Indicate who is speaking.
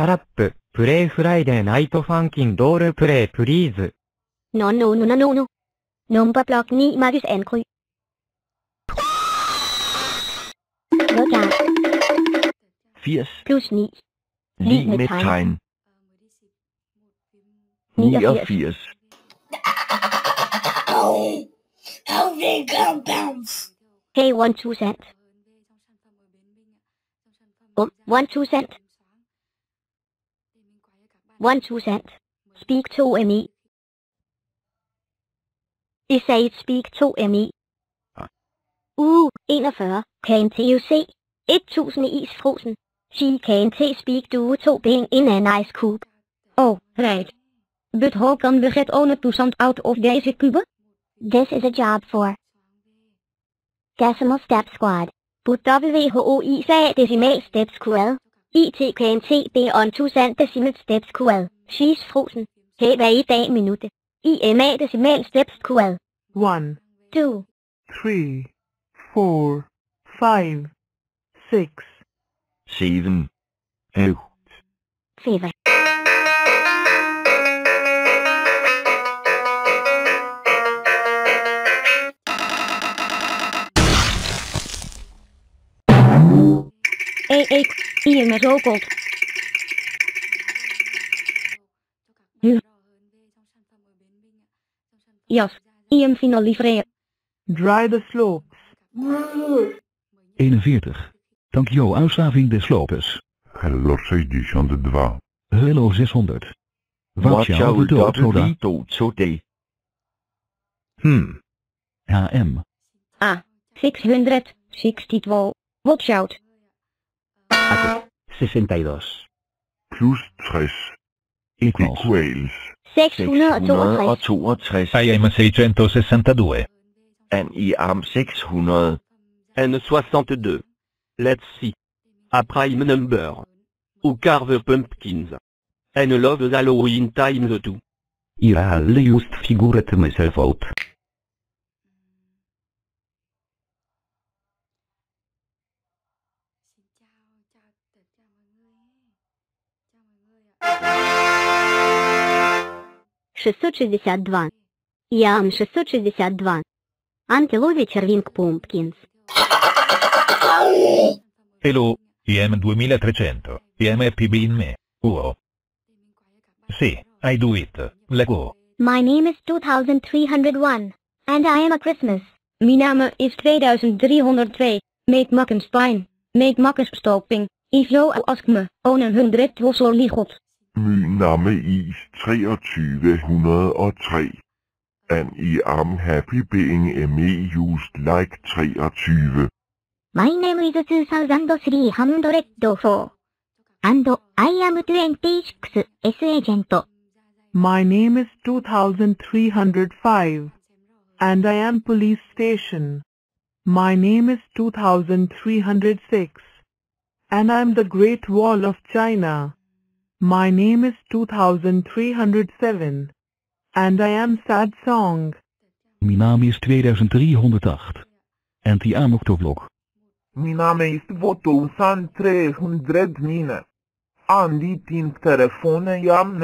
Speaker 1: shut play Friday night funkin doll play please.
Speaker 2: No no no no no no. Number block 9 Markus Ankrø.
Speaker 3: Adgang.
Speaker 2: plus 9.
Speaker 3: Lige
Speaker 2: med tegn. 89. Oh, oh, they compounds. Hey, one, two 1 2 cent. Speak to ME. I sagde speak to ME. Uh, 41. Kan TUC. 1000 i isfrosen. She can T speak do to being in a nice cube.
Speaker 4: Oh, right. But how can we get on to sound out of deze kube?
Speaker 2: This is a job for Decimal Step Squad. Put WHOI sagde decimal steps QL. IT can be on two decimal steps quad. She's frozen. Have a dag minute. IMA decimal steps quad.
Speaker 5: One,
Speaker 2: two,
Speaker 5: three, four, five, six,
Speaker 4: seven, eight, seven. ee, ieme robot. Jas, iem final livreer.
Speaker 5: Dry the slopes.
Speaker 6: 41. Dank jou Uitslaving de slopes.
Speaker 7: Hello 62.
Speaker 6: Hello 600. Wat
Speaker 3: out,
Speaker 6: dood soda?
Speaker 3: Dood
Speaker 6: Hmm. HM.
Speaker 4: Ah, 62. Watch out.
Speaker 3: 62.
Speaker 7: Plus 60
Speaker 6: Equals.
Speaker 7: equals
Speaker 2: 662.
Speaker 3: 662.
Speaker 6: IM 662.
Speaker 3: En i arm 600.
Speaker 8: N62. Let's see. A prime number. Ou carve pumpkins. And love Halloween times 2.
Speaker 6: Ja, alle just figuret myself out.
Speaker 2: Шестьсот шестьдесят два. Ям 662. Антилові червінг Пумпкінс.
Speaker 6: Hello, IM 2300. IM PB in me. Uo. Sì, I do it. Lego.
Speaker 2: My name is 2301. And I am a Christmas.
Speaker 4: Mijn naam is 2302. Meet makkens pijn. Meet makkens stopping. If you ask me, on een hundred was al ligot.
Speaker 7: Min namme is 2303. And I am happy being me used like 23.
Speaker 2: My name is 2304. And I am 26 S agent.
Speaker 5: My name is 2305 and I am police station. My name is 2306 and I am the Great Wall of China. My name is 2307. And I am sad song.
Speaker 6: Mijn naam is 2308. En die am Octoblok.
Speaker 9: Mijn naam is 2309. Aan die tien telefoon jam.